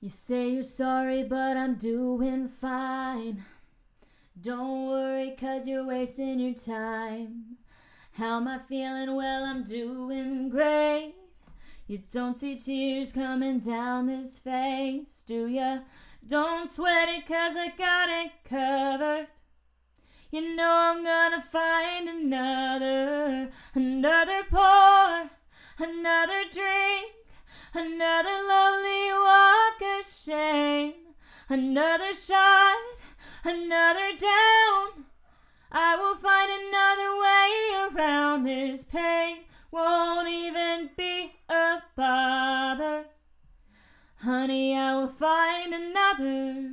You say you're sorry, but I'm doing fine. Don't worry, cause you're wasting your time. How am I feeling? Well, I'm doing great. You don't see tears coming down this face, do ya? Don't sweat it, cause I got it covered. You know I'm gonna find another, another pour, another drink, another shame, another shot, another down. I will find another way around this pain. Won't even be a bother. Honey, I will find another.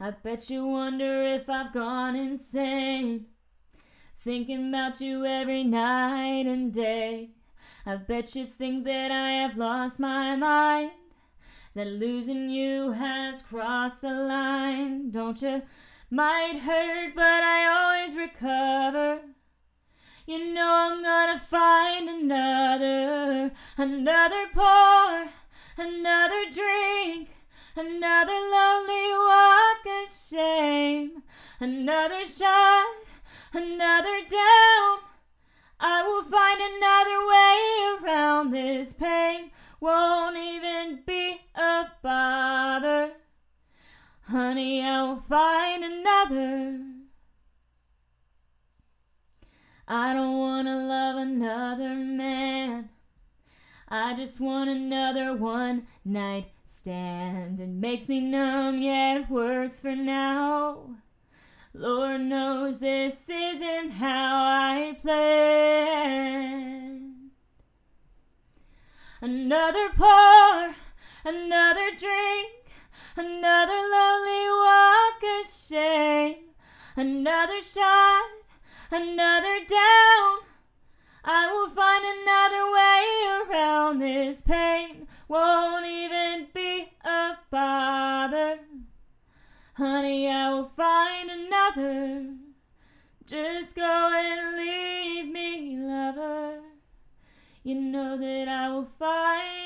I bet you wonder if I've gone insane. Thinking about you every night and day. I bet you think that I have lost my mind. That losing you has crossed the line. Don't you? Might hurt, but I always recover. You know I'm gonna find another, another pour, another drink, another lonely walk of shame, another shot, another down. I will find another way around this pain. I don't wanna love another man. I just want another one night stand. It makes me numb, yet works for now. Lord knows this isn't how I planned. Another pour, another drink, another lonely walk of shame, another shot, another down. I will find another way around this pain. Won't even be a bother. Honey, I will find another. Just go and leave me, lover. You know that I will find.